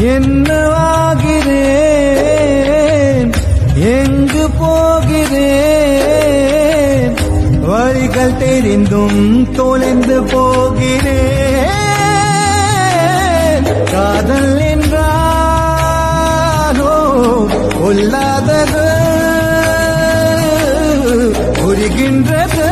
என்னவாகிறேன்? எங்கு போகிறேன்? வழிகள் தெரிந்தும் தொலைந்து போகிறேன். காதல் என்றாலோ கொல்லாதது புரிகின்றது